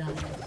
blood.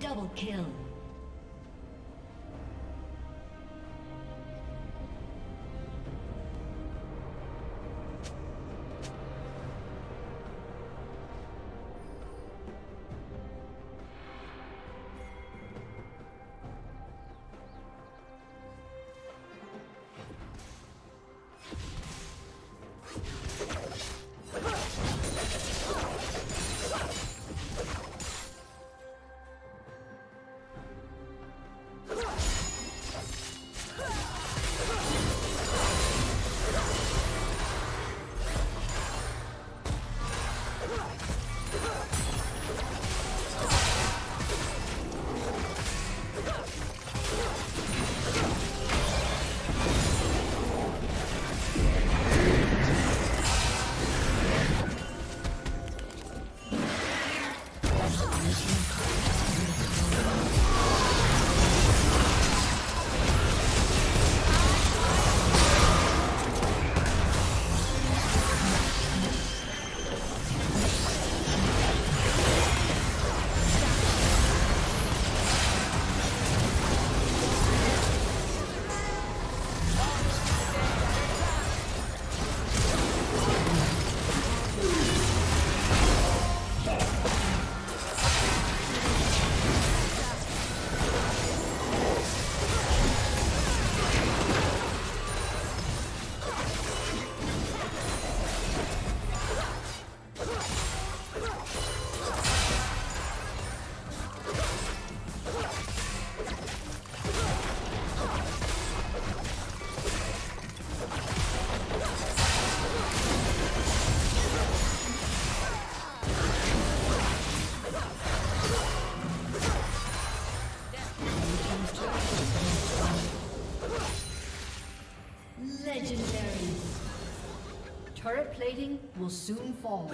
Double kill. Will soon fall.